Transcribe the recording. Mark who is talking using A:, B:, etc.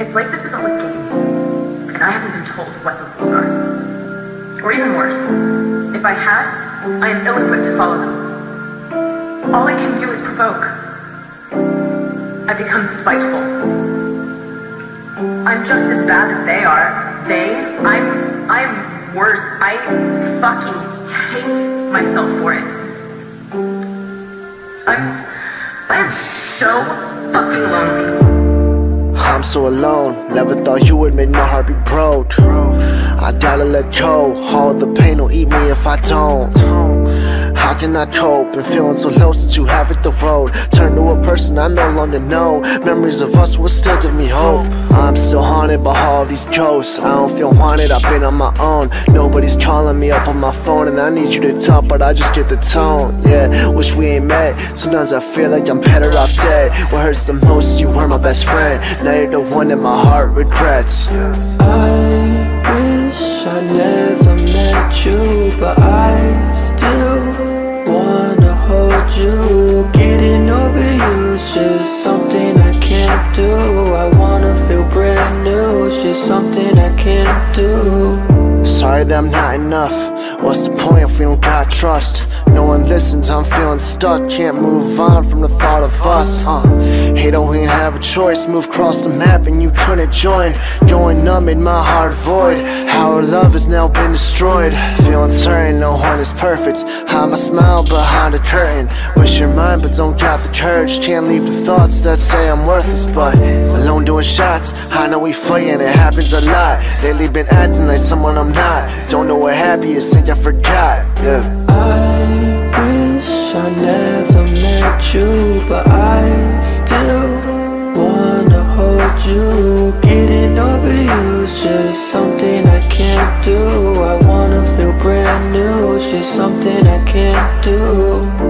A: It's like this is all a game, and I haven't been told what the rules are. Or even worse, if I had, I am ill-equipped to follow them. All I can do is provoke. I become spiteful. I'm just as bad as they are. They, I'm, I'm worse. I fucking hate myself for it. I'm, I am so fucking lonely.
B: I'm so alone, never thought you would make my heart be broke. I gotta let go, all the pain will eat me if I don't. How cannot cope and feeling so low since you have hit the road? Turn to a person I no longer know. Memories of us will still give me hope. I'm still haunted by all these ghosts. I don't feel wanted, I've been on my own. Nobody's calling me up on my phone, and I need you to talk, but I just get the tone. Yeah, wish we ain't met. Sometimes I feel like I'm better off dead. What hurts the most, you were my best friend. Now you're the one that my heart regrets.
C: I you's just something I can't do. I wanna feel brand new, it's just something I can't do.
B: Sorry that I'm not enough. What's the point if we don't got trust? No one listens, I'm feeling stuck. Can't move on from the thought of us. Uh, hey, don't even have a choice. Move across the map and you couldn't join. Going numb in my heart void. Our love has now been destroyed. Feeling certain no one is perfect. Hide my smile behind a curtain. Wish you're mine, but don't got the courage. Can't leave the thoughts that say I'm worthless. But alone doing shots. I know we fighting, it happens a lot. Lately been acting like someone I'm not. Don't know what happy is, I forgot. Yeah.
C: I wish I never met you, but I still wanna hold you. Getting over you's just something I can't do. I wanna feel brand new, it's just something I can't do.